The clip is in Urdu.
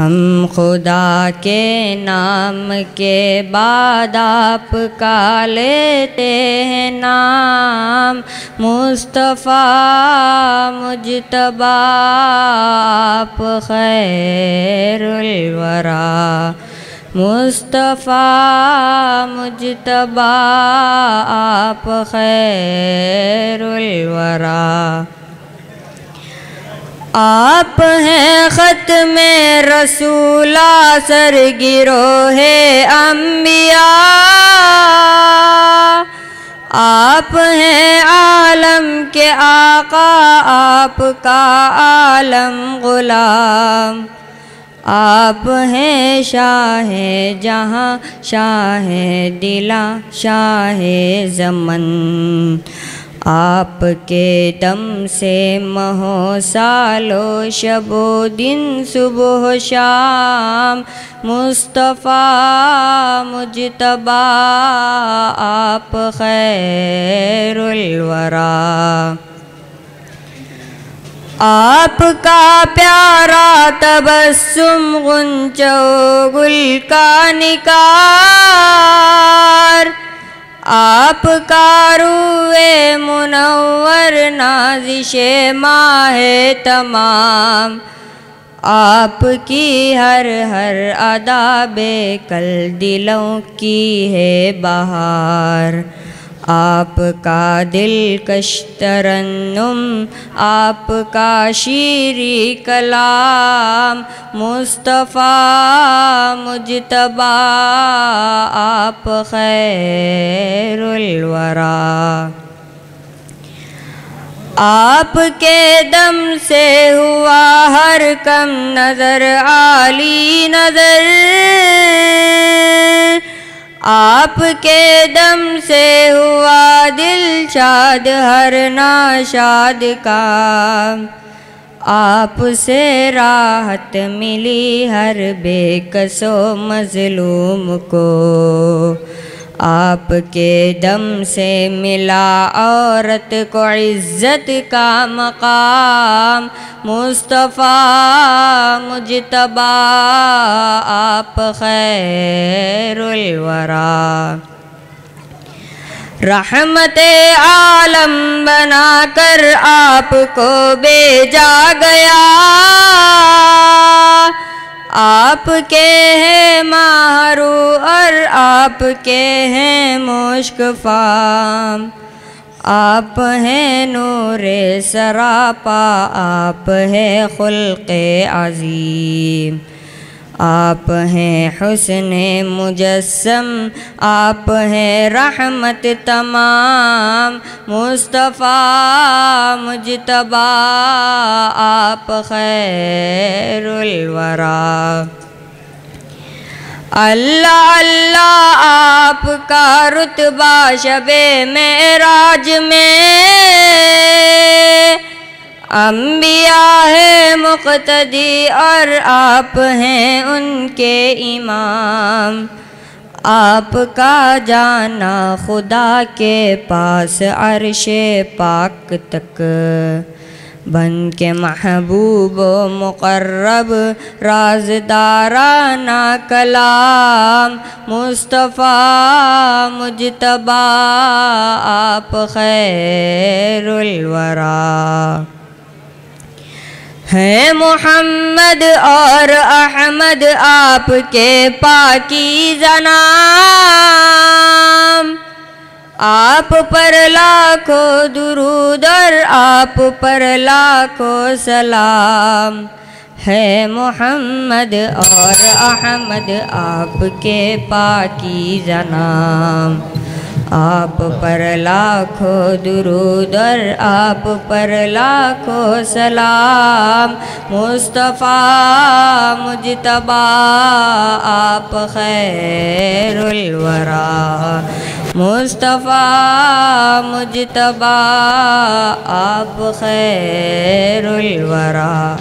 ہم خدا کے نام کے بعد آپ کا لیتے ہیں نام۔ مصطفیٰ مجتبہ آپ خیر الورا۔ مصطفیٰ مجتبہ آپ خیر الورا۔ آپ ہیں خط میں رسولہ سر گرو ہے انبیاء۔ آپ ہیں عالم کے آقا، آپ کا عالم غلام۔ آپ ہیں شاہ جہاں، شاہ دلا شاہ زمن۔ آپ کے دم سے مہو سالو شب و دن صبح و شام مصطفیٰ مجتبہ آپ خیر الورا آپ کا پیارا تبسم غنچو گل کا نکار آپ کا روئے منور نازش ماہ تمام آپ کی ہر ہر ادا بے کل دلوں کی ہے بہار آپ کا دل کش ترنم آپ کا شیری کلام مصطفیٰ مجتبہ آپ خیر الورا آپ کے دم سے ہوا ہر کم نظر عالی نظر آپ کے دم سے ہوا دل شاد، ہر ناشاد کا۔ آپ سے راحت ملی ہر بے کسو مظلوم کو۔ آپ کے دم سے ملا عورت کو عزت کا مقام مصطفیٰ مجتبہ آپ خیر الورا۔ رحمت عالم بنا کر آپ کو بیجا گیا۔ آپ کے ہیں مارو اور آپ کے ہیں مشک فام۔ آپ ہیں نور سراپا، آپ ہیں خلق عظیم۔ آپ ہیں حسن مجسم، آپ ہیں رحمت تمام۔ مصطفیٰ مجتبہ آپ خیر الورا۔ اللہ اللہ، آپ کا رتبہ شب معراج میں انبیاء ہے مقتدی اور آپ ہیں ان کے امام آپ کا جانا خدا کے پاس عرش پاک تک بن کے محبوب و مقرب رازدارانہ کلام مصطفیٰ مجتبہ آپ خیر الورا ہے محمد اور احمد آپ کے پاکی نام آپ پر لاکھوں درود اور آپ پر لاکھوں سلام۔ ہے محمد اور احمد آپ کے پاکی نام آپ پر لاکھوں درود اور آپ پر لاکھوں سلام۔ مصطفیٰ مجتبہ آپ خیر الورا۔ مصطفیٰ مجتبہ آپ خیر الورا۔